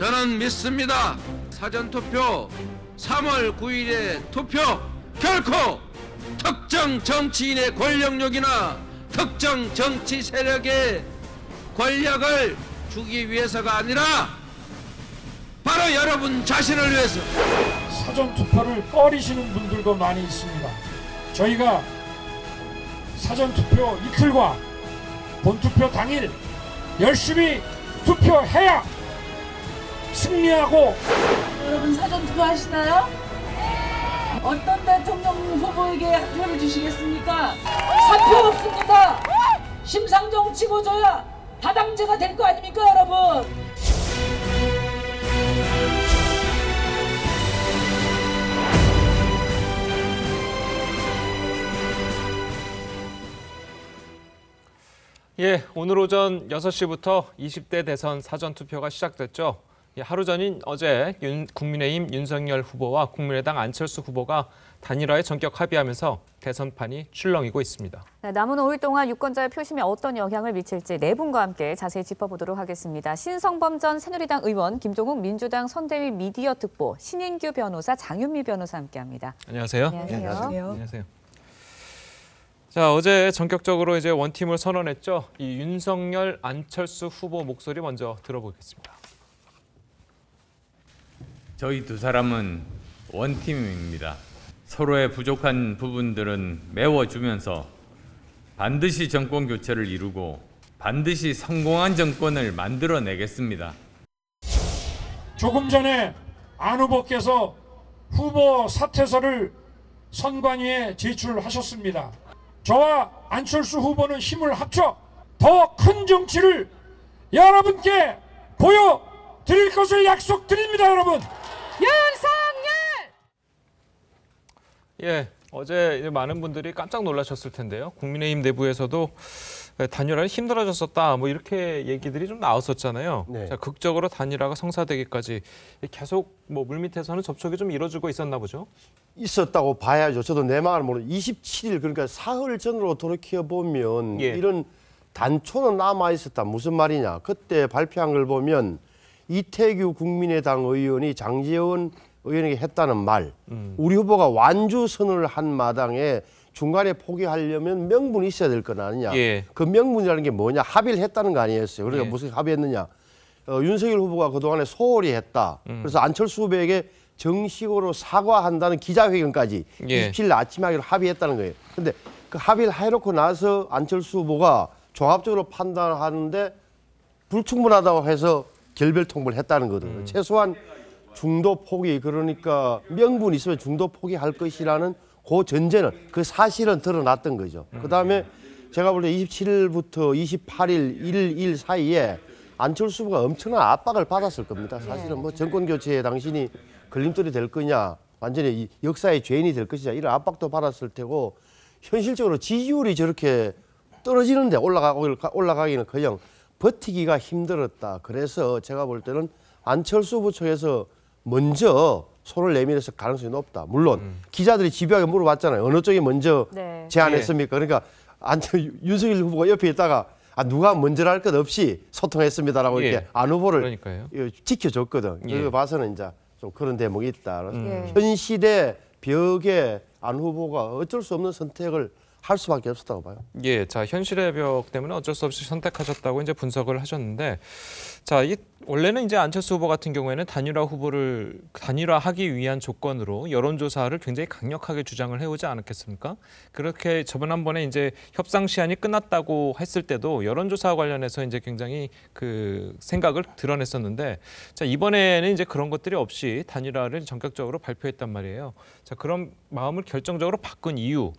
저는 믿습니다. 사전투표 3월 9일에 투표 결코 특정 정치인의 권력욕이나 특정 정치 세력의 권력을 주기 위해서가 아니라 바로 여러분 자신을 위해서 사전 투표를 꺼리시는 분들도 많이 있습니다. 저희가 사전 투표 이틀과 본투표 당일 열심히 투표해야 승리하고 여러분 사전 투표하시나요? 어떤 대통령 후보에게 한 표를 주시겠습니까? 사표 없습니다. 심상정 찍어줘야 다당제가 될 거 아닙니까 여러분? 예, 오늘 오전 6시부터 20대 대선 사전 투표가 시작됐죠. 예, 하루 전인 어제 윤, 국민의힘 윤석열 후보와 국민의당 안철수 후보가 단일화에 전격 합의하면서 대선판이 출렁이고 있습니다. 네, 남은 5일 동안 유권자의 표심에 어떤 영향을 미칠지 네 분과 함께 자세히 짚어보도록 하겠습니다. 신성범 전 새누리당 의원, 김종욱 민주당 선대위 미디어 특보, 신인규 변호사, 장윤미 변호사 함께합니다. 안녕하세요. 안녕하세요. 안녕하세요. 자, 어제 전격적으로 이제 원팀을 선언했죠. 이 윤석열 안철수 후보 목소리 먼저 들어보겠습니다. 저희 두 사람은 원팀입니다. 서로의 부족한 부분들은 메워주면서 반드시 정권 교체를 이루고 반드시 성공한 정권을 만들어내겠습니다. 조금 전에 안 후보께서 후보 사퇴서를 선관위에 제출하셨습니다. 저와 안철수 후보는 힘을 합쳐 더 큰 정치를 여러분께 보여드릴 것을 약속드립니다, 여러분. 예, 어제 많은 분들이 깜짝 놀라셨을 텐데요. 국민의힘 내부에서도 단일화는 힘들어졌었다, 뭐 이렇게 얘기들이 좀 나왔었잖아요. 네. 자, 극적으로 단일화가 성사되기까지 계속 뭐 물밑에서는 접촉이 좀 이루어지고 있었나 보죠. 있었다고 봐야죠. 저도 내 마음을 모르. 27일 그러니까 사흘 전으로 돌이켜 보면 예. 이런 단초는 남아 있었다. 무슨 말이냐? 그때 발표한 걸 보면 이태규 국민의당 의원이 장재원 의원에게 했다는 말. 음. 우리 후보가 완주 선언을 한 마당에 중간에 포기하려면 명분이 있어야 될 건 아니냐. 예. 그 명분이라는 게 뭐냐? 합의를 했다는 거 아니었어요. 그러니까 예. 무슨 합의했느냐? 어, 윤석열 후보가 그동안에 소홀히 했다. 음. 그래서 안철수 후보에게 정식으로 사과한다는 기자회견까지 예. 27일 아침에 하기로 합의했다는 거예요. 근데 그 합의를 해놓고 나서 안철수 후보가 종합적으로 판단하는데 불충분하다고 해서 결별 통보를 했다는 거거든요. 최소한 중도 포기 그러니까 명분이 있으면 중도 포기할 것이라는 그 전제는 그 사실은 드러났던 거죠. 그다음에 제가 볼 때 27일부터 28일 1일 1 사이에 안철수 후보가 엄청난 압박을 받았을 겁니다. 사실은 뭐 정권 교체에 당신이 걸림돌이 될 거냐, 완전히 이 역사의 죄인이 될 것이냐 이런 압박도 받았을 테고 현실적으로 지지율이 저렇게 떨어지는데 올라가고 올라가기는 그냥 버티기가 힘들었다. 그래서 제가 볼 때는 안철수 후보 쪽에서 먼저 손을 내밀어서 가능성이 높다. 물론 기자들이 집요하게 물어봤잖아요. 어느 쪽이 먼저 네. 제안했습니까? 그러니까 안 윤석열 후보가 옆에 있다가 아 누가 먼저랄 것 없이 소통했습니다라고 예. 이렇게 안 후보를 그러니까요. 이거 지켜줬거든. 예. 그거 봐서는 이제 좀 그런 대목이 있다. 그래서 예. 현실의 벽에 안 후보가 어쩔 수 없는 선택을 할 수밖에 없었다고 봐요. 예, 자 현실의 벽 때문에 어쩔 수 없이 선택하셨다고 이제 분석을 하셨는데, 자 이 원래는 이제 안철수 후보 같은 경우에는 단일화 후보를 단일화하기 위한 조건으로 여론조사를 굉장히 강력하게 주장을 해오지 않았겠습니까? 그렇게 저번 한 번에 이제 협상 시한이 끝났다고 했을 때도 여론조사와 관련해서 이제 굉장히 그 생각을 드러냈었는데, 자 이번에는 이제 그런 것들이 없이 단일화를 전격적으로 발표했단 말이에요. 자 그런 마음을 결정적으로 바꾼 이유.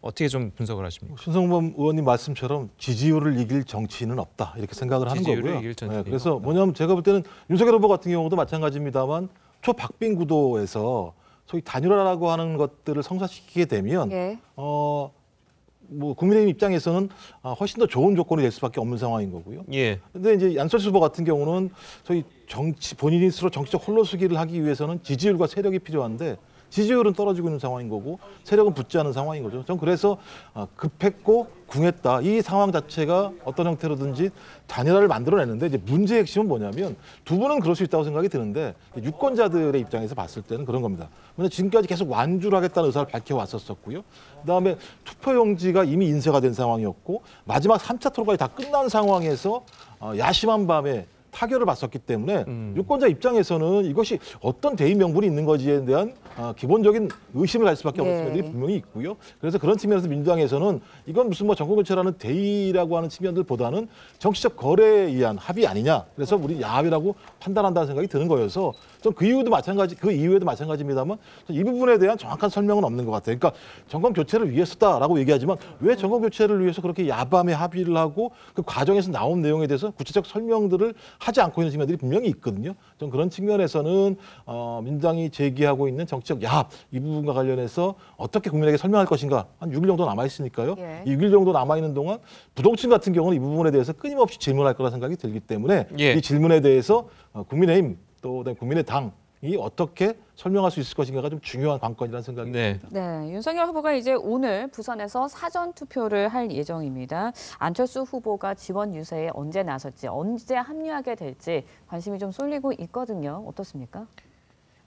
어떻게 좀 분석을 하십니까? 신성범 의원님 말씀처럼 지지율을 이길 정치인은 없다 이렇게 생각을 하는 지지율을 거고요. 이길 정치인이 그래서 없다. 뭐냐면 제가 볼 때는 윤석열 후보 같은 경우도 마찬가지입니다만 초박빙 구도에서 소위 단일화라고 하는 것들을 성사시키게 되면 예. 어. 뭐 국민의힘 입장에서는 아, 훨씬 더 좋은 조건이 될 수밖에 없는 상황인 거고요. 예, 근데 이제 안철수 후보 같은 경우는 소위 정치 본인이 스스로 정치적 홀로서기를 하기 위해서는 지지율과 세력이 필요한데 지지율은 떨어지고 있는 상황인 거고 세력은 붙지 않은 상황인 거죠. 전 그래서 어, 급했고 궁했다. 이 상황 자체가 어떤 형태로든지 단일화를 만들어내는데 이제 문제의 핵심은 뭐냐면 두 분은 그럴 수 있다고 생각이 드는데 유권자들의 입장에서 봤을 때는 그런 겁니다. 왜냐 지금까지 계속 완주를 하겠다는 의사를 밝혀왔었었고요. 그다음에 투표용지가 이미 인쇄가 된 상황이었고 마지막 삼차 토론까지 다 끝난 상황에서 어, 야심한 밤에 타결을 봤었기 때문에 유권자 입장에서는 이것이 어떤 대의 명분이 있는 거지에 대한 어, 기본적인 의심을 갈 수밖에 없는 네. 측면들이 분명히 있고요. 그래서 그런 측면에서 민주당에서는 이건 무슨 뭐 정권교체라는 대의라고 하는 측면들보다는 정치적 거래에 의한 합의 아니냐. 그래서 우리 야합이라고 판단한다는 생각이 드는 거여서 좀그 이유도 마찬가지, 그 이후에도 마찬가지입니다만 이 부분에 대한 정확한 설명은 없는 것 같아요. 그러니까 정권 교체를 위해서다라고 얘기하지만 왜 정권 교체를 위해서 그렇게 야밤에 합의를 하고 그 과정에서 나온 내용에 대해서 구체적 설명들을 하지 않고 있는 측면들이 분명히 있거든요. 좀 그런 측면에서는 어, 민주당이 제기하고 있는 정치적 야합 이 부분과 관련해서 어떻게 국민에게 설명할 것인가 한 6일 정도 남아 있으니까요. 예. 이 6일 정도 남아 있는 동안 부동층 같은 경우는 이 부분에 대해서 끊임없이 질문할 거라 생각이 들기 때문에 예. 이 질문에 대해서 어, 국민의힘 또 그다음에 국민의당 이 어떻게 설명할 수 있을 것인가가 좀 중요한 관건이라는 생각이 네. 듭니다. 네, 윤석열 후보가 이제 오늘 부산에서 사전 투표를 할 예정입니다. 안철수 후보가 지원 유세에 언제 나설지, 언제 합류하게 될지 관심이 좀 쏠리고 있거든요. 어떻습니까?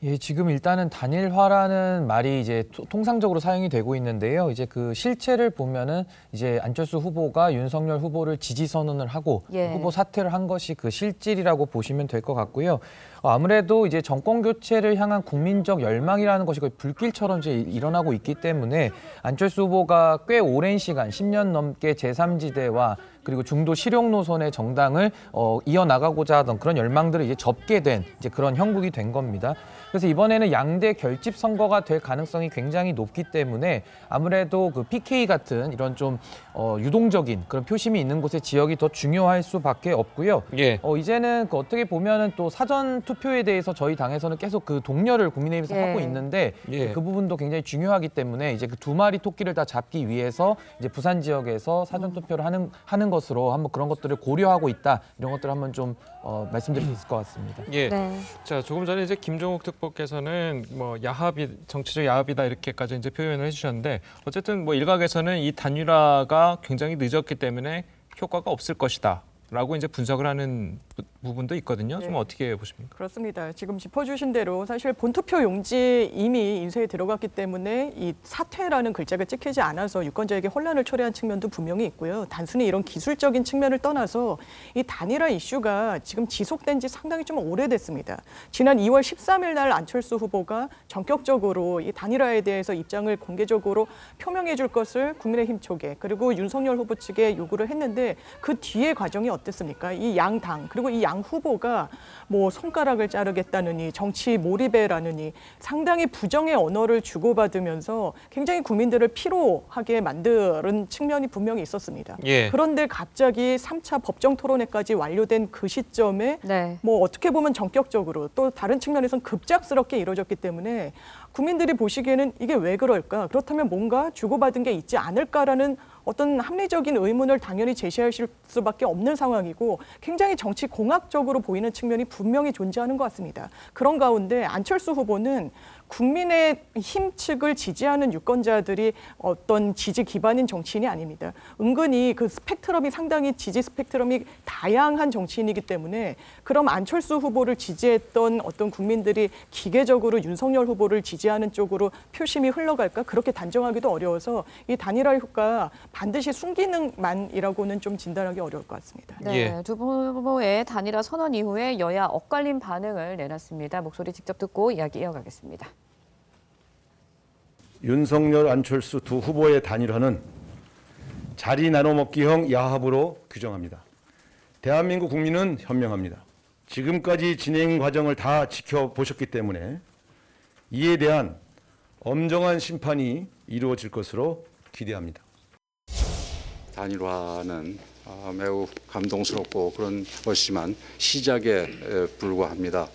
예, 지금 일단은 단일화라는 말이 이제 토- 통상적으로 사용이 되고 있는데요. 이제 그 실체를 보면은 이제 안철수 후보가 윤석열 후보를 지지 선언을 하고 예. 후보 사퇴를 한 것이 그 실질이라고 보시면 될 것 같고요. 어, 아무래도 이제 정권 교체를 향한 국민적 열망이라는 것이 거의 불길처럼 이제 일어나고 있기 때문에 안철수 후보가 꽤 오랜 시간 10년 넘게 제3지대와 그리고 중도 실용 노선의 정당을 어, 이어나가고자 하던 그런 열망들을 이제 접게 된 이제 그런 형국이 된 겁니다. 그래서 이번에는 양대 결집 선거가 될 가능성이 굉장히 높기 때문에 아무래도 그 PK 같은 이런 좀 어, 유동적인 그런 표심이 있는 곳의 지역이 더 중요할 수밖에 없고요. 예. 어, 이제는 그 어떻게 보면은 또 사전 투표에 대해서 저희 당에서는 계속 그 독려를 국민의힘에서 예. 하고 있는데 예. 그 부분도 굉장히 중요하기 때문에 이제 그 두 마리 토끼를 다 잡기 위해서 이제 부산 지역에서 사전 투표를 하는 하는 것으로 한번 그런 것들을 고려하고 있다 이런 것들을 한번 좀 어, 말씀드릴 수 있을 것 같습니다. 예. 네. 자 조금 전에 이제 김종욱 특보께서는 뭐 야합이 정치적 야합이다 이렇게까지 이제 표현을 해주셨는데 어쨌든 뭐 일각에서는 이 단일화가 굉장히 늦었기 때문에 효과가 없을 것이다 라고 이제 분석을 하는 부- 부분도 있거든요. 좀 네. 어떻게 보십니까? 그렇습니다. 지금 짚어주신 대로 사실 본투표 용지 이미 인쇄에 들어갔기 때문에 이 사퇴라는 글자가 찍히지 않아서 유권자에게 혼란을 초래한 측면도 분명히 있고요. 단순히 이런 기술적인 측면을 떠나서 이 단일화 이슈가 지금 지속된 지 상당히 좀 오래됐습니다. 지난 2월 13일 날 안철수 후보가 전격적으로 이 단일화에 대해서 입장을 공개적으로 표명해 줄 것을 국민의힘 쪽에 그리고 윤석열 후보 측에 요구를 했는데 그 뒤에 과정이 어땠습니까? 이 양당 그리고 이 양 후보가 뭐 손가락을 자르겠다느니 정치 몰입해라느니 상당히 부정의 언어를 주고받으면서 굉장히 국민들을 피로하게 만드는 측면이 분명히 있었습니다. 예. 그런데 갑자기 3차 법정 토론회까지 완료된 그 시점에 네. 뭐 어떻게 보면 전격적으로 또 다른 측면에서는 급작스럽게 이루어졌기 때문에 국민들이 보시기에는 이게 왜 그럴까? 그렇다면 뭔가 주고받은 게 있지 않을까라는 어떤 합리적인 의문을 당연히 제시하실 수밖에 없는 상황이고 굉장히 정치 공학적으로 보이는 측면이 분명히 존재하는 것 같습니다. 그런 가운데 안철수 후보는 국민의 힘 측을 지지하는 유권자들이 어떤 지지 기반인 정치인이 아닙니다. 은근히 그 스펙트럼이 상당히 지지 스펙트럼이 다양한 정치인이기 때문에 그럼 안철수 후보를 지지했던 어떤 국민들이 기계적으로 윤석열 후보를 지지하는 쪽으로 표심이 흘러갈까 그렇게 단정하기도 어려워서 이 단일화 효과 반드시 순기능만이라고는 좀 진단하기 어려울 것 같습니다. 네, 예. 두 후보의 단일화 선언 이후에 여야 엇갈린 반응을 내놨습니다. 목소리 직접 듣고 이야기 이어가겠습니다. 윤석열, 안철수 두 후보의 단일화는 자리 나눠먹기형 야합으로 규정합니다. 대한민국 국민은 현명합니다. 지금까지 진행 과정을 다 지켜보셨기 때문에 이에 대한 엄정한 심판이 이루어질 것으로 기대합니다. 단일화는 아, 매우 감동스럽고 그런 것이지만 시작에 에, 불과합니다.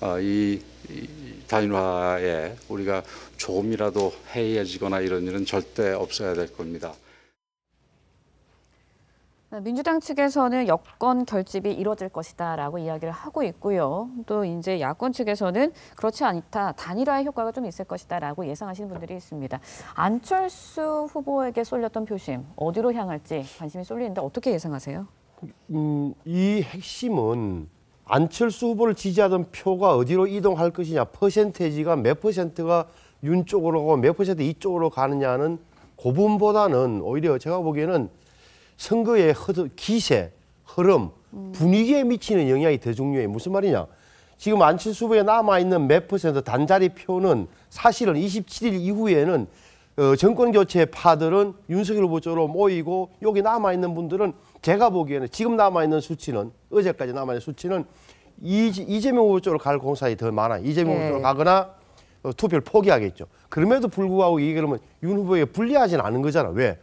아, 이, 이 단일화에 우리가 조금이라도 해이해지거나 이런 일은 절대 없어야 될 겁니다. 민주당 측에서는 여권 결집이 이뤄질 것이다라고 이야기를 하고 있고요. 또 이제 야권 측에서는 그렇지 않다, 단일화의 효과가 좀 있을 것이다라고 예상하시는 분들이 있습니다. 안철수 후보에게 쏠렸던 표심 어디로 향할지 관심이 쏠리는데 어떻게 예상하세요? 음, 이 핵심은 안철수 후보를 지지하던 표가 어디로 이동할 것이냐, 퍼센테이지가 몇 퍼센트가 윤 쪽으로 가고 몇 퍼센트 이쪽으로 가느냐는 그 부분보다는 오히려 제가 보기에는 선거의 흐, 기세, 흐름, 분위기에 미치는 영향이 더 중요해요. 무슨 말이냐? 지금 안철수 후보에 남아있는 몇 퍼센트 단자리 표는 사실은 27일 이후에는 어, 정권 교체 파들은 윤석열 후보 쪽으로 모이고 여기 남아있는 분들은 제가 보기에는 지금 남아있는 수치는 어제까지 남아있는 수치는 이, 이재명 후보 쪽으로 갈 공산이 더 많아요. 이재명 후보 네. 쪽으로 가거나 어, 투표를 포기하겠죠. 그럼에도 불구하고 이게 그러면 윤 후보에게 불리하지는 않은 거잖아. 왜?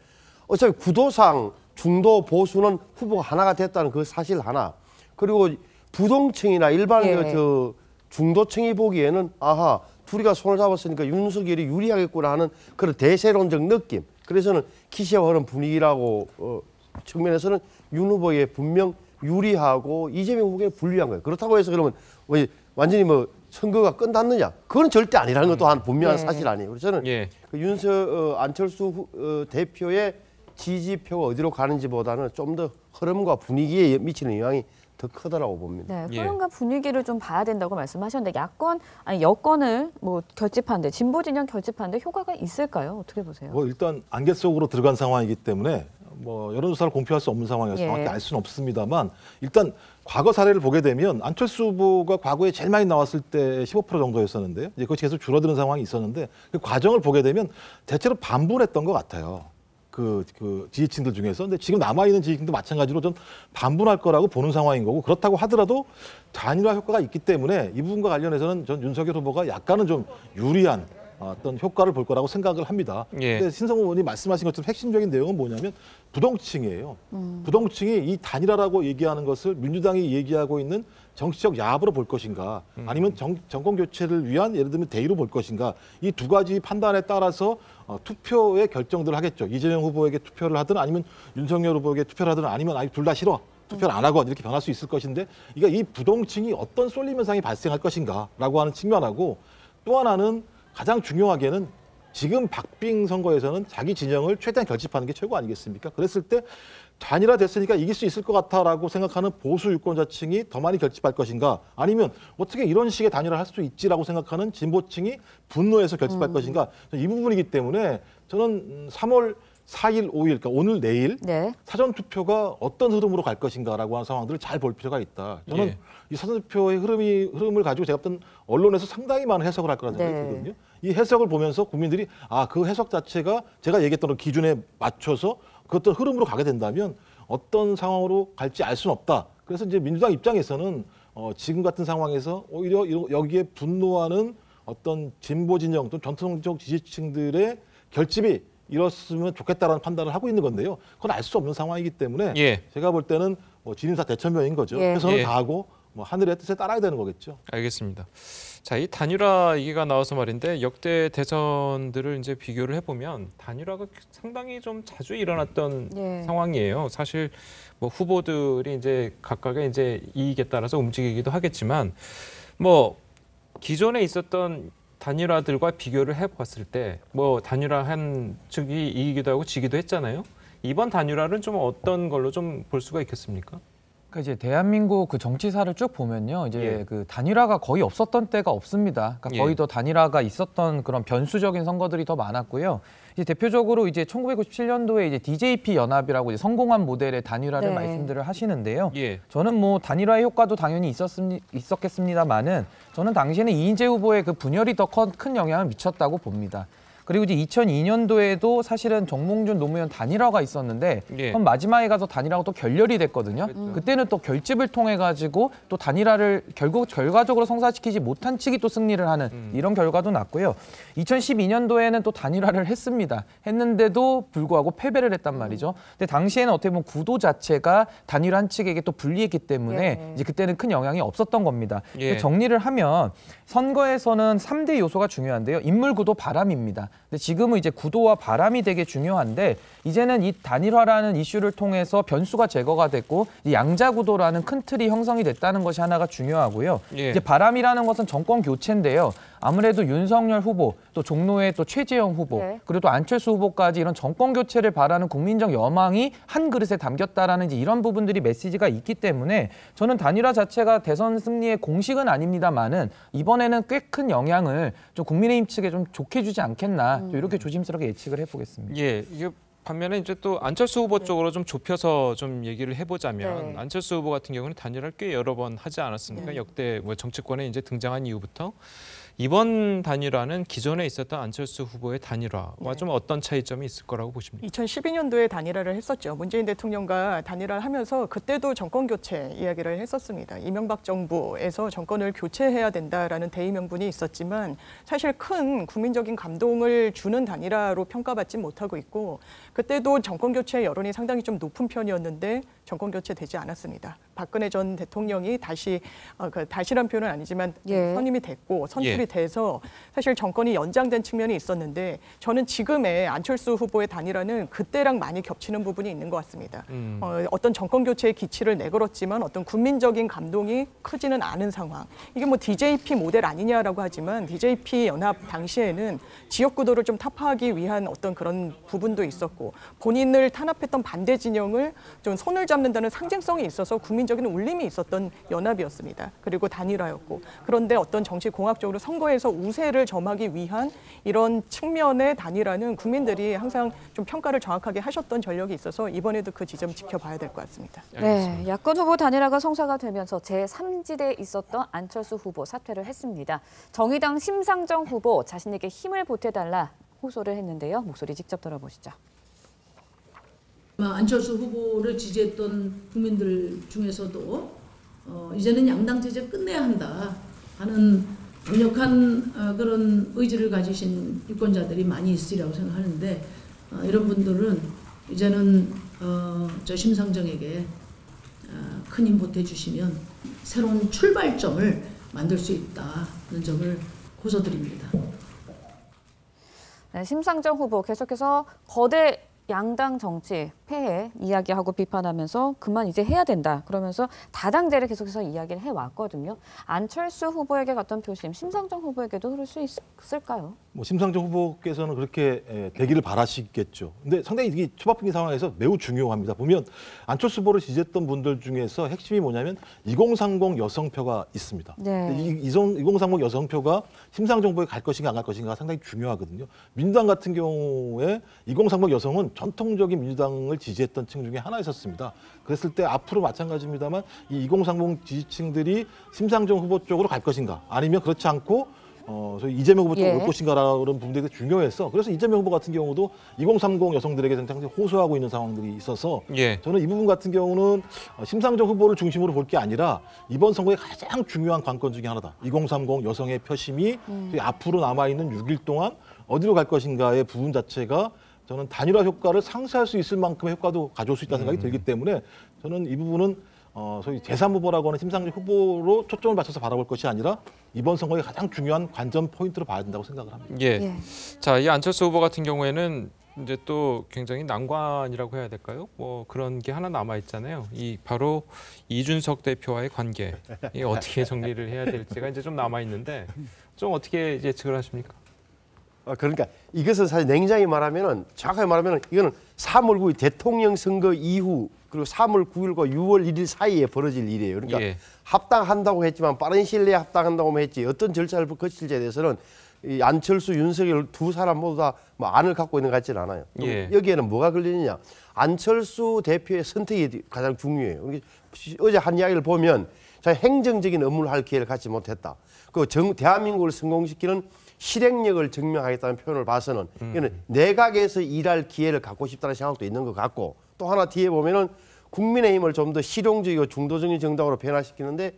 어차피 구도상 중도 보수는 후보가 하나가 됐다는 그 사실 하나. 그리고 부동층이나 일반 예. 그저 중도층이 보기에는 아하 둘이가 손을 잡았으니까 윤석열이 유리하겠구나 하는 그런 대세론적 느낌. 그래서는 흐름 분위기라고 어, 측면에서는 윤 후보에 분명 유리하고 이재명 후보에 불리한 거예요. 그렇다고 해서 그러면 뭐 완전히 뭐 선거가 끝났느냐? 그건 절대 아니라는 것도 한 분명한 예. 사실 아니에요. 그래서 저는 예. 그 윤석 어, 안철수 후, 어, 대표의 지지표가 어디로 가는지보다는 좀 더 흐름과 분위기에 미치는 영향이 더 크다라고 봅니다. 네, 예. 흐름과 분위기를 좀 봐야 된다고 말씀하셨는데 야권 아니 여권을 뭐 결집하는데 진보 진영 결집하는데 효과가 있을까요? 어떻게 보세요? 뭐 일단 안개 속으로 들어간 상황이기 때문에 뭐 여론조사를 공표할 수 없는 상황이어서 예. 정확히 알 수는 없습니다만 일단 과거 사례를 보게 되면 안철수 후보가 과거에 제일 많이 나왔을 때 15% 정도였었는데요. 이제 그것이 계속 줄어드는 상황이 있었는데 그 과정을 보게 되면 대체로 반분했던 것 같아요. 그, 그 지지층들 중에서. 근데 지금 남아있는 지지층도 마찬가지로 좀 반분할 거라고 보는 상황인 거고 그렇다고 하더라도 단일화 효과가 있기 때문에 이 부분과 관련해서는 전 윤석열 후보가 약간은 좀 유리한 어떤 효과를 볼 거라고 생각을 합니다. 예. 근데 신성 의원이 말씀하신 것처럼 핵심적인 내용은 뭐냐면 부동층이에요. 부동층이 이 단일화라고 얘기하는 것을 민주당이 얘기하고 있는 정치적 야합으로 볼 것인가 아니면 정, 정권 교체를 위한 예를 들면 대의로 볼 것인가 이 두 가지 판단에 따라서 어, 투표의 결정들을 하겠죠. 이재명 후보에게 투표를 하든 아니면 윤석열 후보에게 투표를 하든 아니면 아니 둘 다 싫어. 투표를 안 하고 이렇게 변할 수 있을 것인데 이게 이 부동층이 어떤 쏠림 현상이 발생할 것인가라고 하는 측면하고 또 하나는 가장 중요하게는 지금 박빙 선거에서는 자기 진영을 최대한 결집하는 게 최고 아니겠습니까? 그랬을 때 단일화 됐으니까 이길 수 있을 것 같아라고 생각하는 보수 유권자층이 더 많이 결집할 것인가? 아니면 어떻게 이런 식의 단일화 할 수 있지라고 생각하는 진보층이 분노해서 결집할 것인가? 이 부분이기 때문에 저는 음, 3월 4일, 5일, 그러니까 오늘 내일 네. 사전 투표가 어떤 흐름으로 갈 것인가라고 하는 상황들을 잘 볼 필요가 있다. 저는 예. 이 사전 투표의 흐름이 흐름을 가지고 제가 봤던 언론에서 상당히 많은 해석을 할 거라는 생각이 네. 들거든요. 이 해석을 보면서 국민들이 아 그 해석 자체가 제가 얘기했던 그 기준에 맞춰서 그 어떤 흐름으로 가게 된다면 어떤 상황으로 갈지 알 수는 없다. 그래서 이제 민주당 입장에서는 어, 지금 같은 상황에서 오히려 이러- 여기에 분노하는 어떤 진보 진영 또는 전통적 지지층들의 결집이 이뤘으면 좋겠다라는 판단을 하고 있는 건데요. 그건 알 수 없는 상황이기 때문에 예. 제가 볼 때는 뭐 진인사 대천명인 거죠. 예. 최선을 예. 다하고 뭐 하늘의 뜻에 따라야 되는 거겠죠. 알겠습니다. 자, 이 단일화 얘기가 나와서 말인데 역대 대선들을 이제 비교를 해보면 단일화가 상당히 좀 자주 일어났던 예. 상황이에요. 사실 뭐 후보들이 이제 각각의 이제 이익에 따라서 움직이기도 하겠지만 뭐 기존에 있었던 단일화들과 비교를 해봤을 때 뭐 단일화한 측이 이기기도 하고 지기도 했잖아요. 이번 단일화는 좀 어떤 걸로 좀 볼 수가 있겠습니까? 그러니까 이제 대한민국 그 정치사를 쭉 보면요, 이제 예. 그 단일화가 거의 없었던 때가 없습니다. 그러니까 예. 거의 더 단일화가 있었던 그런 변수적인 선거들이 더 많았고요. 이제 대표적으로 이제 1997년도에 이제 DJP 연합이라고 이제 성공한 모델의 단일화를 네. 말씀들을 하시는데요. 예. 저는 뭐 단일화의 효과도 당연히 있었습니, 있었겠습니다만은 저는 당시에는 이인재 후보의 그 분열이 더 큰 영향을 미쳤다고 봅니다. 그리고 이제 2002년도에도 사실은 정몽준 노무현 단일화가 있었는데 예. 그럼 마지막에 가서 단일화가 또 결렬이 됐거든요. 그랬죠. 그때는 또 결집을 통해 가지고 또 단일화를 결국 결과적으로 성사시키지 못한 측이 또 승리를 하는 음. 이런 결과도 났고요. 2012년도에는 또 단일화를 했습니다. 했는데도 불구하고 패배를 했단 말이죠. 근데 당시에는 어떻게 보면 구도 자체가 단일화 한 측에게 또 불리했기 때문에 예. 이제 그때는 큰 영향이 없었던 겁니다. 예. 정리를 하면 선거에서는 삼대 요소가 중요한데요. 인물 구도 바람입니다. 근데 지금은 이제 구도와 바람이 되게 중요한데 이제는 이 단일화라는 이슈를 통해서 변수가 제거가 됐고 이 양자 구도라는 큰 틀이 형성이 됐다는 것이 하나가 중요하고요. 예. 이제 바람이라는 것은 정권 교체인데요. 아무래도 윤석열 후보, 또 종로의 또 최재형 후보, 네. 그리고 또 안철수 후보까지 이런 정권 교체를 바라는 국민적 여망이 한 그릇에 담겼다라는 이제 이런 부분들이 메시지가 있기 때문에 저는 단일화 자체가 대선 승리의 공식은 아닙니다만은 이번에는 꽤 큰 영향을 좀 국민의힘 측에 좀 좋게 주지 않겠나 좀 이렇게 조심스럽게 예측을 해보겠습니다. 예, 이게 반면에 이제 또 안철수 후보 쪽으로 좀 좁혀서 좀 얘기를 해보자면 네. 안철수 후보 같은 경우는 단일화를 꽤 여러 번 하지 않았습니까? 네. 역대 뭐 정치권에 이제 등장한 이후부터 이번 단일화는 기존에 있었던 안철수 후보의 단일화와 네. 좀 어떤 차이점이 있을 거라고 보십니까? 2012년도에 단일화를 했었죠. 문재인 대통령과 단일화를 하면서 그때도 정권 교체 이야기를 했었습니다. 이명박 정부에서 정권을 교체해야 된다라는 대의 명분이 있었지만 사실 큰 국민적인 감동을 주는 단일화로 평가받지 못하고 있고 그때도 정권 교체 여론이 상당히 좀 높은 편이었는데 정권 교체되지 않았습니다. 박근혜 전 대통령이 다시 어, 그 다시란 표현은 아니지만 예. 선임이 됐고 선출이 예. 돼서 사실 정권이 연장된 측면이 있었는데 저는 지금의 안철수 후보의 단일화는 그때랑 많이 겹치는 부분이 있는 것 같습니다. 음. 어, 어떤 정권 교체의 기치를 내걸었지만 어떤 국민적인 감동이 크지는 않은 상황. 이게 뭐 DJP 모델 아니냐라고 하지만 DJP 연합 당시에는 지역 구도를 좀 타파하기 위한 어떤 그런 부분도 있었고 본인을 탄압했던 반대 진영을 좀 손을 잡 는다는 상징성이 있어서 국민적인 울림이 있었던 연합이었습니다. 그리고 단일화였고 그런데 어떤 정치 공학적으로 선거에서 우세를 점하기 위한 이런 측면의 단일화는 국민들이 항상 좀 평가를 정확하게 하셨던 전력이 있어서 이번에도 그 지점 지켜봐야 될 것 같습니다. 네, 야권 후보 단일화가 성사가 되면서 제3지대에 있었던 안철수 후보 사퇴를 했습니다. 정의당 심상정 후보 자신에게 힘을 보태달라 호소를 했는데요. 목소리 직접 들어보시죠. 아마 안철수 후보를 지지했던 국민들 중에서도 어, 이제는 양당 제재 끝내야 한다 하는 강력한 어, 그런 의지를 가지신 유권자들이 많이 있으리라고 생각하는데 어, 이런 분들은 이제는 어, 저 심상정에게 어, 큰힘 보태 주시면 새로운 출발점을 만들 수 있다는 점을 호소드립니다. 네, 심상정 후보 계속해서 거대 양당 정치 폐해 이야기하고 비판하면서 그만 이제 해야 된다 그러면서 다당제를 계속해서 이야기를 해왔거든요. 안철수 후보에게 갔던 표심 심상정 후보에게도 흐를 수 있을까요? 뭐 심상정 후보께서는 그렇게 에, 되기를 바라시겠죠. 근데 상당히 이게 초박빙기 상황에서 매우 중요합니다. 보면 안철수 후보를 지지했던 분들 중에서 핵심이 뭐냐면 2030 여성표가 있습니다. 네. 이 2030 여성표가 심상정 후보에 갈 것인가 안 갈 것인가 상당히 중요하거든요. 민주당 같은 경우에 2030 여성은 전통적인 민주당을 지지했던 층 중에 하나였었습니다. 그랬을 때 앞으로 마찬가지입니다만 이 2030 지지층들이 심상정 후보 쪽으로 갈 것인가 아니면 그렇지 않고 어, 저희 이재명 후보 쪽으로 예. 올 것인가라는 부분들이 중요해서 그래서 이재명 후보 같은 경우도 2030 여성들에게 상당히 호소하고 있는 상황들이 있어서 예. 저는 이 부분 같은 경우는 어, 심상정 후보를 중심으로 볼 게 아니라 이번 선거의 가장 중요한 관건 중에 하나다. 2030 여성의 표심이 저희 앞으로 남아 있는 6일 동안 어디로 갈 것인가의 부분 자체가 저는 단일화 효과를 상쇄할 수 있을 만큼의 효과도 가져올 수 있다는 생각이 들기 때문에 저는 이 부분은 어, 소위 제3 후보라고 하는 심상정 후보로 초점을 맞춰서 바라볼 것이 아니라 이번 선거의 가장 중요한 관전 포인트로 봐야 된다고 생각을 합니다. 예. 예. 자, 이 안철수 후보 같은 경우에는 이제 또 굉장히 난관이라고 해야 될까요? 뭐 그런 게 하나 남아 있잖아요. 이 바로 이준석 대표와의 관계 이 어떻게 정리를 해야 될지가 이제 좀 남아 있는데 좀 어떻게 예측을 하십니까? 어, 그러니까 이것은 사실 냉정히 말하면은 정확하게 말하면은 이거는 3월 9일 대통령 선거 이후 그리고 3월 9일과 6월 1일 사이에 벌어질 일이에요. 그러니까 예. 합당한다고 했지만 빠른 시일 내에 합당한다고 했지 어떤 절차를 거칠지에 대해서는 이 안철수, 윤석열 두 사람 모두 다 뭐 안을 갖고 있는 것 같지는 않아요. 예. 여기에는 뭐가 걸리느냐? 안철수 대표의 선택이 가장 중요해요. 이게 어제 한 이야기를 보면 자 행정적인 업무를 할 기회를 갖지 못했다. 그 정, 대한민국을 성공시키는 실행력을 증명하겠다는 표현을 봐서는 이거는 내각에서 일할 기회를 갖고 싶다는 생각도 있는 것 같고 또 하나 뒤에 보면은 국민의힘을 좀 더 실용적이고 중도적인 정당으로 변화시키는데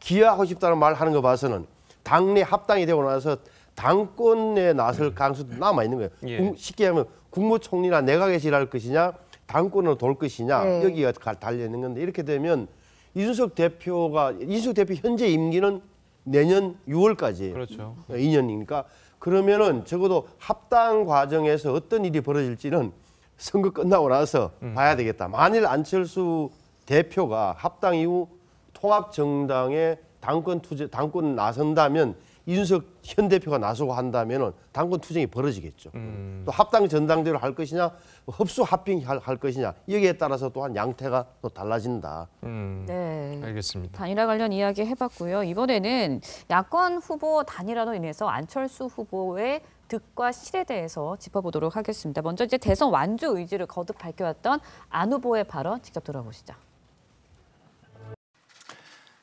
기여하고 싶다는 말 하는 거 봐서는 당내 합당이 되고 나서 당권에 나설 가능성도 남아 있는 거예요. 예. 국- 쉽게 하면 국무총리나 내각에서 일할 것이냐 당권으로 돌 것이냐 네. 여기가 가- 달려 있는 건데 이렇게 되면 이준석 대표가 이준석 대표 현재 임기는 내년 6월까지예요. 그렇죠. 2년이니까 그러면은 적어도 합당 과정에서 어떤 일이 벌어질지는 선거 끝나고 나서 봐야 되겠다. 만일 안철수 대표가 합당 이후 통합 정당의 당권 투쟁 당권 나선다면 이준석 현 대표가 나서고 한다면은 당권 투쟁이 벌어지겠죠. 또 합당 전당대로 할 것이냐, 흡수 합병 할, 할 것이냐 여기에 따라서 또한 양태가 또 달라진다. 음, 네. 알겠습니다. 단일화 관련 이야기 해봤고요. 이번에는 야권 후보 단일화로 인해서 안철수 후보의 득과 실에 대해서 짚어보도록 하겠습니다. 먼저 이제 대선 완주 의지를 거듭 밝혀왔던 안 후보의 발언 직접 들어보시죠.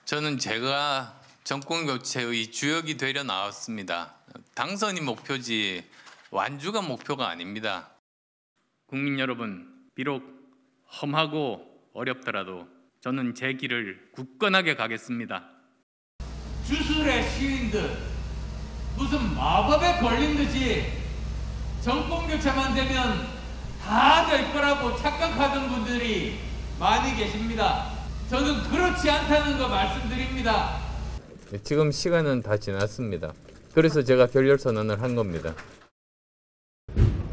저는 제가 정권 교체의 주역이 되려 나왔습니다. 당선이 목표지 완주가 목표가 아닙니다. 국민 여러분, 비록 험하고 어렵더라도 저는 제 길을 굳건하게 가겠습니다. 주술의 시인들 무슨 마법에 걸린 듯이 정권 교체만 되면 다 될 거라고 착각하던 분들이 많이 계십니다. 저는 그렇지 않다는 거 말씀드립니다. 지금 시간은 다 지났습니다. 그래서 제가 결렬 선언을 한 겁니다.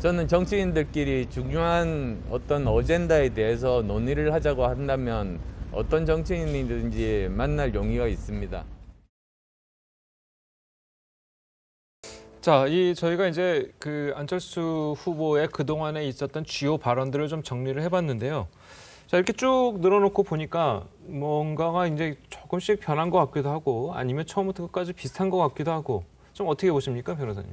저는 정치인들끼리 중요한 어떤 어젠다에 대해서 논의를 하자고 한다면 어떤 정치인이든지 만날 용의가 있습니다. 자, 이 저희가 이제 그 안철수 후보의 그 동안에 있었던 주요 발언들을 좀 정리를 해봤는데요. 자, 이렇게 쭉 늘어놓고 보니까 뭔가가 이제 조금씩 변한 것 같기도 하고 아니면 처음부터 끝까지 비슷한 것 같기도 하고 좀 어떻게 보십니까, 변호사님?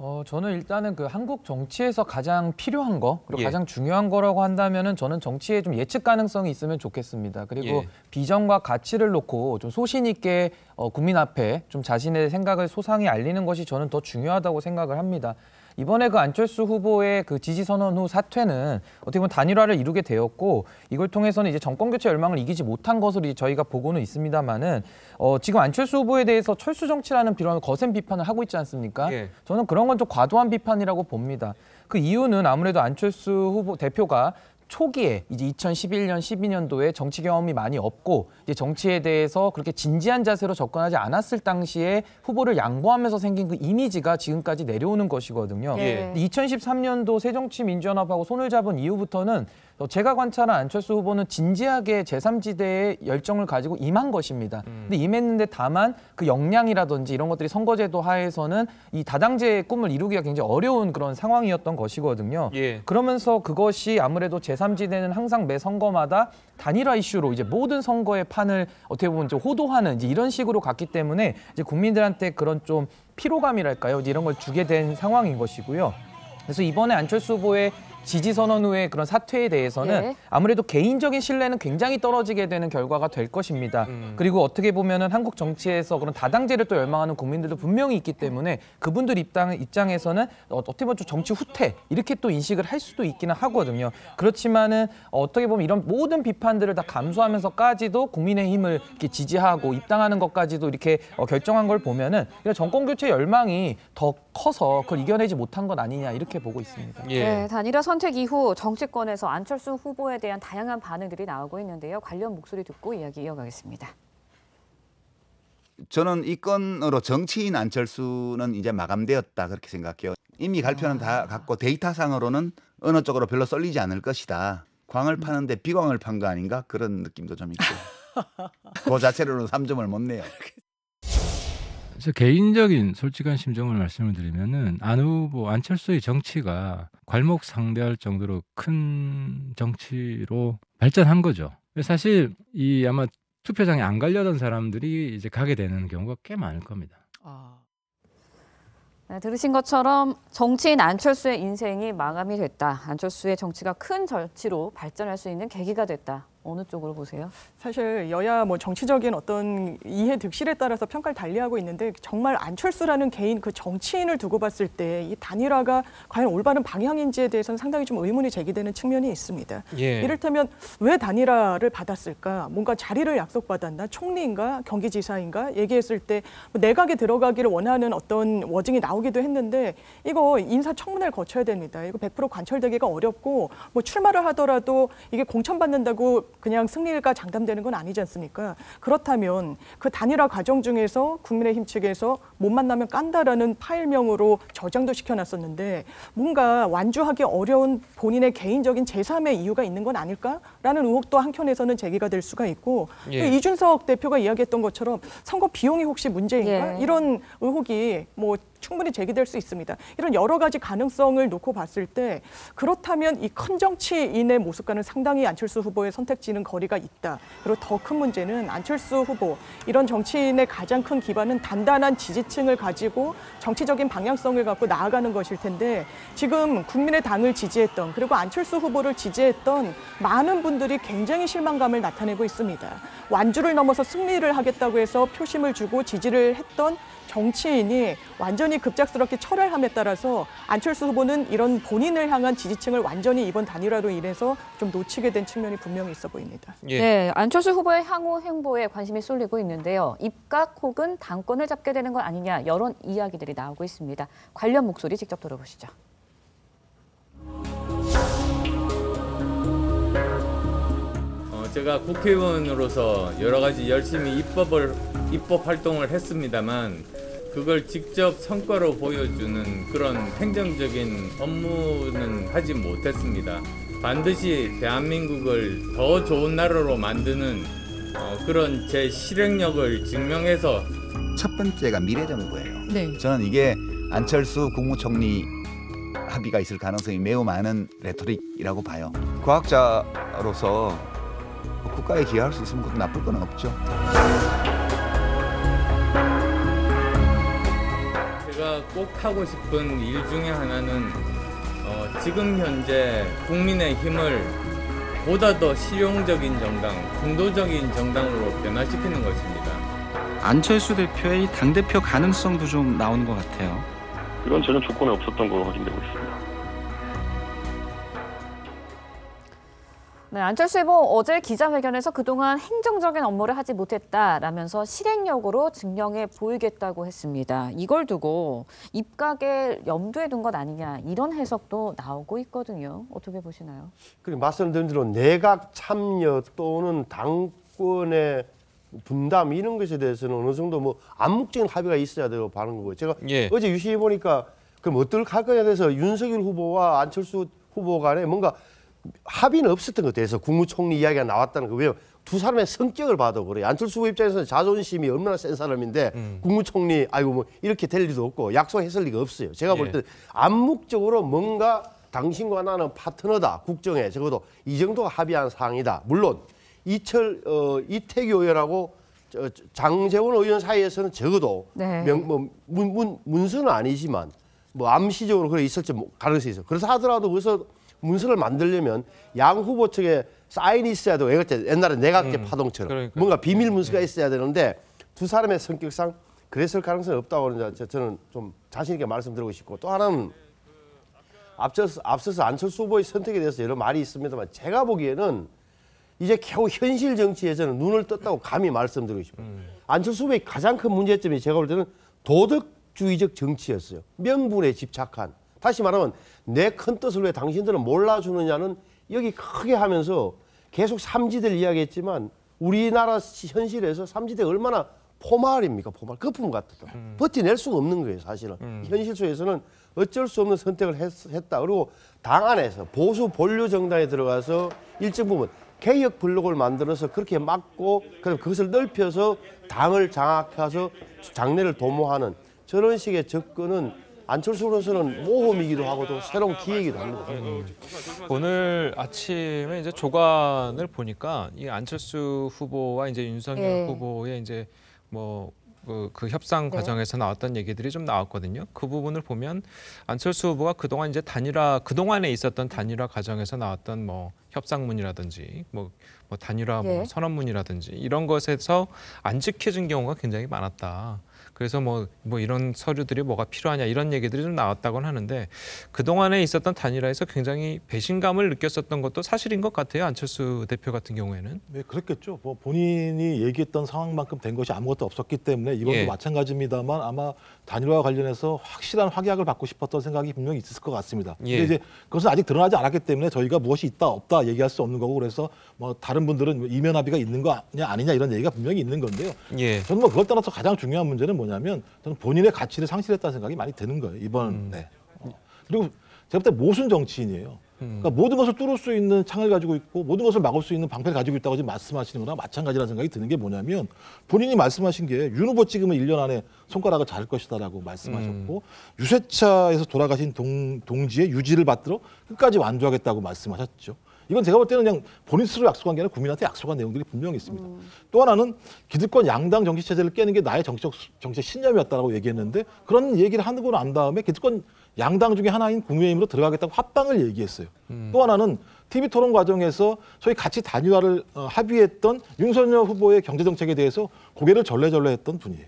어, 저는 일단은 그 한국 정치에서 가장 필요한 거 그리고 예. 가장 중요한 거라고 한다면은 저는 정치에 좀 예측 가능성이 있으면 좋겠습니다. 그리고 예. 비전과 가치를 놓고 좀 소신 있게 어, 국민 앞에 좀 자신의 생각을 소상히 알리는 것이 저는 더 중요하다고 생각을 합니다. 이번에 그 안철수 후보의 그 지지 선언 후 사퇴는 어떻게 보면 단일화를 이루게 되었고 이걸 통해서는 이제 정권 교체 열망을 이기지 못한 것으로 저희가 보고는 있습니다만은 어, 지금 안철수 후보에 대해서 철수 정치라는 비런 거센 비판을 하고 있지 않습니까? 예. 저는 그런 건 좀 과도한 비판이라고 봅니다. 그 이유는 아무래도 안철수 후보 대표가 초기에 이제 2011년, 12년도에 정치 경험이 많이 없고 이제 정치에 대해서 그렇게 진지한 자세로 접근하지 않았을 당시에 후보를 양보하면서 생긴 그 이미지가 지금까지 내려오는 것이거든요. 예. 2013년도 새정치민주연합하고 손을 잡은 이후부터는 어, 제가 관찰한 안철수 후보는 진지하게 제3지대에 열정을 가지고 임한 것입니다. 근데 임했는데 다만 그 역량이라든지 이런 것들이 선거제도 하에서는 이 다당제의 꿈을 이루기가 굉장히 어려운 그런 상황이었던 것이거든요. 예. 그러면서 그것이 아무래도 제3지대는 항상 매 선거마다 단일화 이슈로 이제 모든 선거의 판을 어떻게 보면 이제 호도하는 이제 이런 식으로 갔기 때문에 이제 국민들한테 그런 좀 피로감이랄까요? 이런 걸 주게 된 상황인 것이고요. 그래서 이번에 안철수 후보의 지지 선언 후의 그런 사퇴에 대해서는 예. 아무래도 개인적인 신뢰는 굉장히 떨어지게 되는 결과가 될 것입니다. 그리고 어떻게 보면은 한국 정치에서 그런 다당제를 또 열망하는 국민들도 분명히 있기 때문에 그분들 입장 입장에서는 어, 어떻게 보면 좀 정치 후퇴 이렇게 또 인식을 할 수도 있기는 하거든요. 그렇지만은 어떻게 보면 이런 모든 비판들을 다 감수하면서까지도 국민의힘을 이렇게 지지하고 입당하는 것까지도 이렇게 어, 결정한 걸 보면은 이런 정권 교체 열망이 더 커서 그걸 이겨내지 못한 것 아니냐 이렇게 보고 있습니다. 예. 네, 단일화 선택 이후 정치권에서 안철수 후보에 대한 다양한 반응들이 나오고 있는데요. 관련 목소리 듣고 이야기 이어가겠습니다. 저는 이 건으로 정치인 안철수는 이제 마감되었다 그렇게 생각해요. 이미 갈표는 다 갔고 데이터상으로는 어느 쪽으로 별로 쏠리지 않을 것이다. 광을 파는데 비광을 판 거 아닌가 그런 느낌도 좀 있고. 그 자체로는 3점을 못 내요. 저 개인적인 솔직한 심정을 말씀을 드리면은 안 후보 안철수의 정치가 괄목 상대할 정도로 큰 정치로 발전한 거죠. 사실 이 아마 투표장에 안 가려던 사람들이 이제 가게 되는 경우가 꽤 많을 겁니다. 네, 들으신 것처럼 정치인 안철수의 인생이 마감이 됐다. 안철수의 정치가 큰 정치로 발전할 수 있는 계기가 됐다. 어느 쪽으로 보세요? 사실 여야 뭐 정치적인 어떤 이해 득실에 따라서 평가를 달리하고 있는데 정말 안철수라는 개인 그 정치인을 두고 봤을 때 이 단일화가 과연 올바른 방향인지에 대해서는 상당히 좀 의문이 제기되는 측면이 있습니다. 예. 이를테면 왜 단일화를 받았을까? 뭔가 자리를 약속받았나? 총리인가? 경기지사인가? 얘기했을 때뭐 내각에 들어가기를 원하는 어떤 워징이 나오기도 했는데 이거 인사청문회를 거쳐야 됩니다. 이거 100% 관철되기가 어렵고 뭐 출마를 하더라도 이게 공천받는다고 그냥 승리가 장담되는 건 아니지 않습니까? 그렇다면 그 단일화 과정 중에서 국민의힘 측에서 못 만나면 깐다라는 파일명으로 저장도 시켜놨었는데 뭔가 완주하기 어려운 본인의 개인적인 제3의 이유가 있는 건 아닐까라는 의혹도 한켠에서는 제기가 될 수가 있고 예. 이준석 대표가 이야기했던 것처럼 선거 비용이 혹시 문제인가 예. 이런 의혹이 뭐 충분히 제기될 수 있습니다. 이런 여러 가지 가능성을 놓고 봤을 때 그렇다면 이 큰 정치인의 모습과는 상당히 안철수 후보의 선택지는 거리가 있다. 그리고 더 큰 문제는 안철수 후보 이런 정치인의 가장 큰 기반은 단단한 지지층을 가지고 정치적인 방향성을 갖고 나아가는 것일 텐데 지금 국민의 당을 지지했던 그리고 안철수 후보를 지지했던 많은 분들이 굉장히 실망감을 나타내고 있습니다. 완주를 넘어서 승리를 하겠다고 해서 표심을 주고 지지를 했던 정치인이 완전히 급작스럽게 철회함에 따라서 안철수 후보는 이런 본인을 향한 지지층을 완전히 이번 단일화로 인해서 좀 놓치게 된 측면이 분명히 있어 보입니다. 예. 네, 안철수 후보의 향후 행보에 관심이 쏠리고 있는데요. 입각 혹은 당권을 잡게 되는 것 아니냐 여론 이야기들이 나오고 있습니다. 관련 목소리 직접 들어보시죠. 어, 제가 국회의원으로서 여러 가지 열심히 입법을 입법 활동을 했습니다만 그걸 직접 성과로 보여주는 그런 행정적인 업무는 하지 못했습니다. 반드시 대한민국을 더 좋은 나라로 만드는 어, 그런 제 실행력을 증명해서 첫 번째가 미래 정부예요. 네. 저는 이게 안철수 국무총리 합의가 있을 가능성이 매우 많은 레토릭이라고 봐요. 과학자로서 국가에 기여할 수 있으면 그것도 나쁠 건 없죠. 제가 꼭 하고 싶은 일 중에 하나는 어, 지금 현재 국민의 힘을 보다 더 실용적인 정당, 중도적인 정당으로 변화시키는 것입니다. 안철수 대표의 당대표 가능성도 좀 나오는 것 같아요. 이건 전혀 조건에 없었던 걸로 확인되고 있습니다. 네, 안철수 후보 어제 기자회견에서 그동안 행정적인 업무를 하지 못했다라면서 실행력으로 증명해 보이겠다고 했습니다. 이걸 두고 입각에 염두에 둔 것 아니냐 이런 해석도 나오고 있거든요. 어떻게 보시나요? 그리고 말씀드린 대로 내각 참여 또는 당권의 분담 이런 것에 대해서는 어느 정도 뭐 암묵적인 합의가 있어야 되고 바는 거고요. 제가 예. 어제 유심히 보니까 그럼 어떨 할 거냐에 대해서 윤석열 후보와 안철수 후보 간에 뭔가 합의는 없었던 것 같아서 국무총리 이야기가 나왔다는 거 왜요? 두 사람의 성격을 봐도 그래요. 안철수 후보 입장에서는 자존심이 얼마나 센 사람인데 국무총리 아이고 뭐 이렇게 될 리도 없고 약속했을 리가 없어요. 제가 볼 예. 때 암묵적으로 뭔가 당신과 나는 파트너다 국정에 적어도 이 정도가 합의한 사항이다. 물론 이철 어, 이태규 의원하고 저, 저, 장재원 의원 사이에서는 적어도 네. 명, 뭐 문, 문, 문서는 아니지만 뭐 암시적으로 그래 있을지 뭐 가능성이 있어. 그래서 하더라도 그래서 문서를 만들려면 양 후보 측에 사인이 있어야 되고 옛날에 내각제 음, 파동처럼 그러니까요. 뭔가 비밀 문서가 있어야 되는데 두 사람의 성격상 그랬을 가능성이 없다고 하는 저- 저는 좀 자신 있게 말씀드리고 싶고 또 하나는 앞서서, 앞서서 안철수 후보의 선택에 대해서 여러 말이 있습니다만 제가 보기에는 이제 겨우 현실 정치에서는 눈을 떴다고 감히 말씀드리고 싶어요. 안철수 후보의 가장 큰 문제점이 제가 볼 때는 도덕주의적 정치였어요. 명분에 집착한. 다시 말하면 내 큰 뜻을 왜 당신들은 몰라주느냐는 여기 크게 하면서 계속 삼지대를 이야기했지만 우리나라 시- 현실에서 삼지대가 얼마나 포말입니까? 포말. 거품 같다. 버텨낼 수가 없는 거예요, 사실은. 현실 속에서는 어쩔 수 없는 선택을 했, 했다. 그리고 당 안에서 보수 본류 정당에 들어가서 일정 부분 개혁 블록을 만들어서 그렇게 막고 그럼 그것을 넓혀서 당을 장악해서 장래를 도모하는 저런 식의 접근은 안철수로서는 모험이기도 하고 또 새로운 기회이기도 합니다. 오늘 아침에 이제 조간을 보니까 이 안철수 후보와 이제 윤석열 예. 후보의 이제 뭐. 그, 그 협상 네. 과정에서 나왔던 얘기들이 좀 나왔거든요. 그 부분을 보면 안철수 후보가 그동안 이제 단일화 그동안에 있었던 단일화 과정에서 나왔던 뭐 협상문이라든지 뭐, 뭐 단일화 뭐 예. 선언문이라든지 이런 것에서 안 지켜진 경우가 굉장히 많았다. 그래서 뭐, 뭐 이런 서류들이 뭐가 필요하냐 이런 얘기들이 좀 나왔다고는 하는데 그동안에 있었던 단일화에서 굉장히 배신감을 느꼈었던 것도 사실인 것 같아요. 안철수 대표 같은 경우에는. 네, 그랬겠죠. 뭐 본인이 얘기했던 상황만큼 된 것이 아무것도 없었기 때문에 이것도 예. 마찬가지입니다만 아마 단일화 관련해서 확실한 확약을 받고 싶었던 생각이 분명히 있었을 것 같습니다. 예. 근데 이제 그것은 아직 드러나지 않았기 때문에 저희가 무엇이 있다 없다 얘기할 수 없는 거고 그래서 뭐 다른 분들은 이면 합의가 있는 거 아니냐 아니냐 이런 얘기가 분명히 있는 건데요. 예. 저는 뭐 그걸 떠나서 가장 중요한 문제는 뭐냐면 저는 본인의 가치를 상실했다는 생각이 많이 드는 거예요. 이번 네. 어. 그리고 제가 볼 때 모순 정치인이에요. 그러니까 모든 것을 뚫을 수 있는 창을 가지고 있고 모든 것을 막을 수 있는 방패를 가지고 있다고 지금 말씀하시는 거랑 마찬가지라는 생각이 드는 게 뭐냐면 본인이 말씀하신 게 윤 후보 찍으면 1년 안에 손가락을 자를 것이다라고 말씀하셨고 유세차에서 돌아가신 동, 동지의 유지를 받들어 끝까지 완주하겠다고 말씀하셨죠. 이건 제가 볼 때는 그냥 본인 스스로 약속한 게 아니라 국민한테 약속한 내용들이 분명히 있습니다. 또 하나는 기득권 양당 정치 체제를 깨는 게 나의 정치적 정치 신념이었다라고 얘기했는데 그런 얘기를 하고 난 다음에 기득권 양당 중에 하나인 국민의힘으로 들어가겠다고 합방을 얘기했어요. 또 하나는 TV 토론 과정에서 소위 가치 단일화를 어, 합의했던 윤석열 후보의 경제 정책에 대해서 고개를 절레절레 했던 분이에요.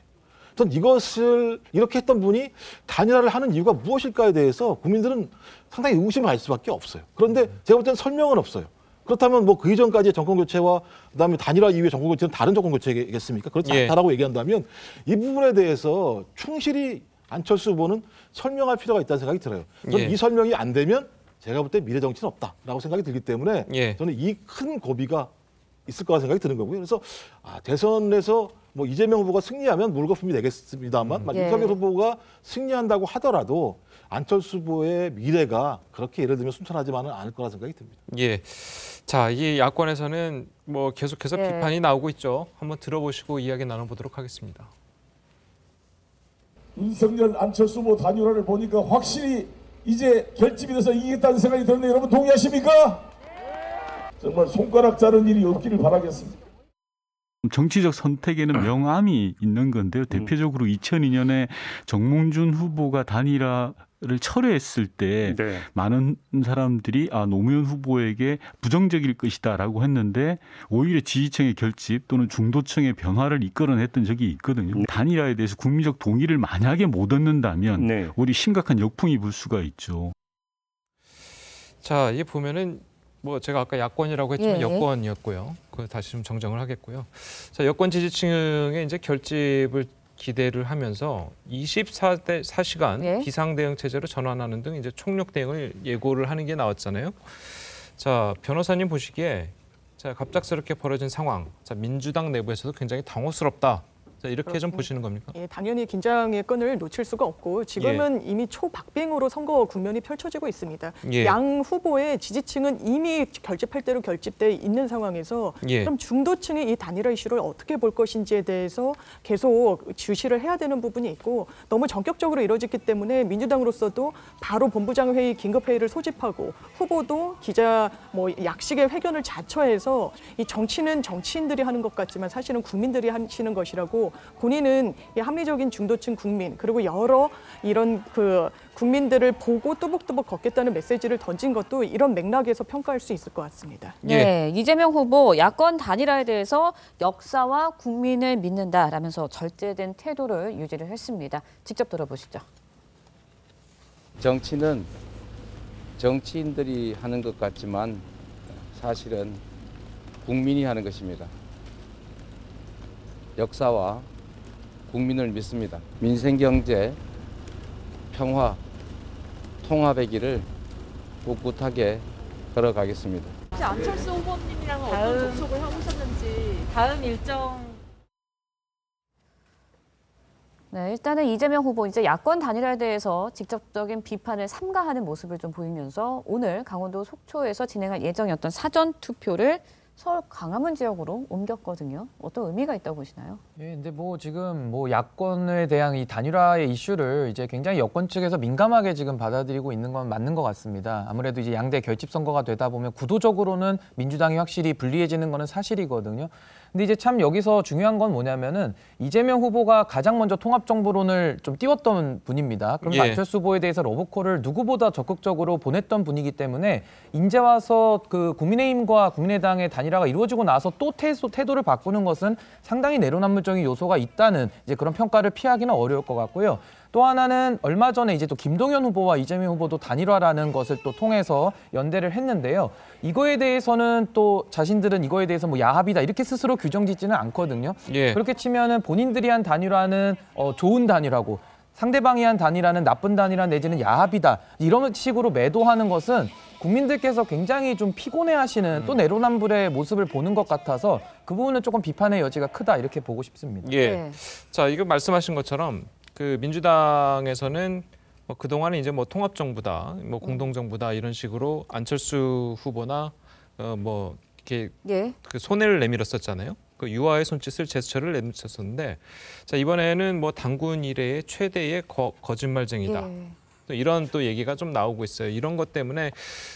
전 이것을 이렇게 했던 분이 단일화를 하는 이유가 무엇일까에 대해서 국민들은 상당히 의구심을 갈 수밖에 없어요. 그런데 제가 볼 때는 설명은 없어요. 그렇다면 뭐 그 이전까지의 정권 교체와 그다음에 단일화 이후의 정권 교체는 다른 정권 교체겠습니까? 그렇지 예. 않다라고 얘기한다면 이 부분에 대해서 충실히 안철수 후보는 설명할 필요가 있다는 생각이 들어요. 저는 예. 이 설명이 안 되면 제가 볼 때 미래 정치는 없다라고 생각이 들기 때문에 예. 저는 이 큰 고비가 있을 거라 생각이 드는 거고요. 그래서 아, 대선에서 뭐 이재명 후보가 승리하면 물거품이 되겠습니다만 만약 예. 윤석열 후보가 승리한다고 하더라도 안철수 후보의 미래가 그렇게 예를 들면 순탄하지만은 않을 거라 생각이 듭니다. 예. 자, 이 야권에서는 뭐 계속해서 예. 비판이 나오고 있죠. 한번 들어보시고 이야기 나눠보도록 하겠습니다. 윤석열 안철수 후보 단일화를 보니까 확실히 이제 결집이 돼서 이기겠다는 생각이 드는데 여러분 동의하십니까? 정말 손가락 자른 일이 없기를 바라겠습니다. 정치적 선택에는 명암이 있는 건데요. 대표적으로 2002년에 정몽준 후보가 단일화 를 철회했을 때 네. 많은 사람들이 아 노무현 후보에게 부정적일 것이다라고 했는데 오히려 지지층의 결집 또는 중도층의 변화를 이끌어냈던 적이 있거든요. 단일화에 대해서 국민적 동의를 만약에 못 얻는다면 네. 우리 심각한 역풍이 불 수가 있죠. 자, 이 보면은 뭐 제가 아까 야권이라고 했지만 예. 여권이었고요. 그 다시 좀 정정을 하겠고요. 자, 여권 지지층의 이제 결집을 기대를 하면서 24대 4시간 예. 비상 대응 체제로 전환하는 등 이제 총력 대응을 예고를 하는 게 나왔잖아요. 자, 변호사님 보시기에 자, 갑작스럽게 벌어진 상황. 자, 민주당 내부에서도 굉장히 당혹스럽다. 자, 이렇게 좀 보시는 겁니까? 예, 당연히 긴장의 끈을 놓칠 수가 없고 지금은 이미 초박빙으로 선거 국면이 펼쳐지고 있습니다. 예. 양 후보의 지지층은 이미 결집할 대로 결집돼 있는 상황에서 예. 그럼 중도층이 이 단일화 이슈를 어떻게 볼 것인지에 대해서 계속 주시를 해야 되는 부분이 있고 너무 전격적으로 이루어졌기 때문에 민주당으로서도 바로 본부장 회의 긴급 회의를 소집하고 후보도 기자 뭐 약식의 회견을 자처해서 이 정치는 정치인들이 하는 것 같지만 사실은 국민들이 하시는 것이라고 본인은 이 합리적인 중도층 국민 그리고 여러 이런 그 국민들을 보고 뚜벅뚜벅 걷겠다는 메시지를 던진 것도 이런 맥락에서 평가할 수 있을 것 같습니다. 네, 이재명 후보 야권 단일화에 대해서 역사와 국민을 믿는다라면서 절제된 태도를 유지를 했습니다. 직접 들어보시죠. 정치는 정치인들이 하는 것 같지만 사실은 국민이 하는 것입니다. 역사와 국민을 믿습니다. 민생 경제, 평화, 통합의 길을 꿋꿋하게 걸어가겠습니다. 혹시 안철수 후보님이랑 어떤 접촉을 해보셨는지 다음 일정 네, 일단은 이재명 후보 이제 야권 단일화에 대해서 직접적인 비판을 삼가하는 모습을 좀 보이면서 오늘 강원도 속초에서 진행할 예정이었던 사전 투표를 서울 광화문 지역으로 옮겼거든요. 어떤 의미가 있다고 보시나요? 예, 근데 뭐 지금 뭐 야권에 대한 이 단일화의 이슈를 이제 굉장히 여권 측에서 민감하게 지금 받아들이고 있는 건 맞는 것 같습니다. 아무래도 이제 양대 결집 선거가 되다 보면 구도적으로는 민주당이 확실히 불리해지는 거는 사실이거든요. 근데 이제 참 여기서 중요한 건 뭐냐면은 이재명 후보가 가장 먼저 통합 정보론을 좀 띄웠던 분입니다. 그럼 예. 안철수 후보에 대해서 러브콜을 누구보다 적극적으로 보냈던 분이기 때문에 이제 와서 그 국민의힘과 국민의당의 단일화가 이루어지고 나서 또 태도, 태도를 바꾸는 것은 상당히 내로남불적인 요소가 있다는 이제 그런 평가를 피하기는 어려울 것 같고요. 또 하나는 얼마 전에 이제 또 김동연 후보와 이재명 후보도 단일화라는 것을 또 통해서 연대를 했는데요. 이거에 대해서는 또 자신들은 이거에 대해서 뭐 야합이다 이렇게 스스로 규정 짓지는 않거든요. 예. 그렇게 치면은 본인들이 한 단일화는 어, 좋은 단일화고 상대방이 한 단일화는 나쁜 단일화 내지는 야합이다. 이런 식으로 매도하는 것은 국민들께서 굉장히 좀 피곤해하시는 또 내로남불의 모습을 보는 것 같아서 그 부분은 조금 비판의 여지가 크다 이렇게 보고 싶습니다. 예. 자, 이거 말씀하신 것처럼 그 민주당에서는 뭐 그동안은 이제 뭐 통합 정부다, 뭐 공동 정부다 이런 식으로 안철수 후보나 어뭐 이렇게 예. 그 손해를 내밀었었잖아요. 그 유화의 손짓을 제스처를 내밀었었는데 자 이번에는 뭐 당군 이래의 최대의 거, 거짓말쟁이다. 예. 또 이런 또 얘기가 좀 나오고 있어요. 이런 것 때문에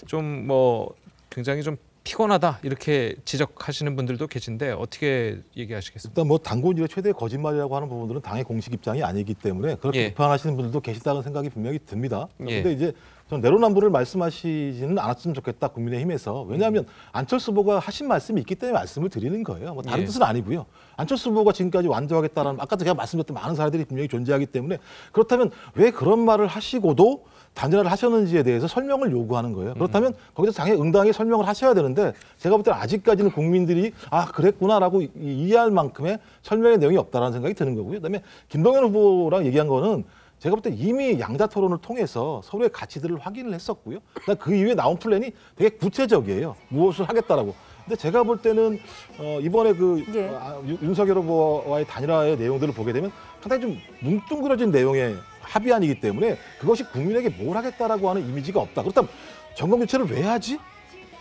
좀 뭐 굉장히 좀 피곤하다 이렇게 지적하시는 분들도 계신데 어떻게 얘기하시겠습니까? 일단 뭐 당군 일의 최대 거짓말이라고 하는 부분들은 당의 공식 입장이 아니기 때문에 그렇게 예. 비판하시는 분들도 계시다는 생각이 분명히 듭니다. 예. 그런데 이제 전 내로남불을 말씀하시지는 않았으면 좋겠다 국민의힘에서 왜냐하면 안철수 후보가 하신 말씀이 있기 때문에 말씀을 드리는 거예요. 뭐 다른 예. 뜻은 아니고요. 안철수 후보가 지금까지 완주하겠다는 아까도 제가 말씀드렸던 많은 사례들이 분명히 존재하기 때문에 그렇다면 왜 그런 말을 하시고도 단일화를 하셨는지에 대해서 설명을 요구하는 거예요. 그렇다면 거기서 당에 응당히 설명을 하셔야 되는데 제가 볼 때는 아직까지는 국민들이 아 그랬구나라고 이- 이해할 만큼의 설명의 내용이 없다라는 생각이 드는 거고요. 그다음에 김동연 후보랑 얘기한 거는 제가 볼 때 이미 양자 토론을 통해서 서로의 가치들을 확인을 했었고요. 그다음에 그 이후에 나온 플랜이 되게 구체적이에요. 무엇을 하겠다라고. 근데 제가 볼 때는 어, 이번에 그 예. 아, 윤- 윤석열 후보와의 단일화의 내용들을 보게 되면 상당히 좀 뭉뚱그려진 내용의 합의안이기 때문에 그것이 국민에게 뭘 하겠다라고 하는 이미지가 없다. 그렇다면 전국교체를 왜 하지?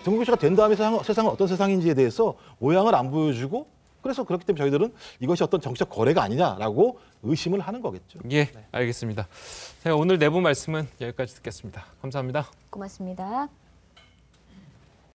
전국교체가 된 다음에 세상, 세상은 어떤 세상인지에 대해서 모양을 안 보여주고 그래서 그렇기 때문에 저희들은 이것이 어떤 정치적 거래가 아니냐라고 의심을 하는 거겠죠. 예, 알겠습니다. 자, 오늘 내부 말씀은 여기까지 듣겠습니다. 감사합니다. 고맙습니다.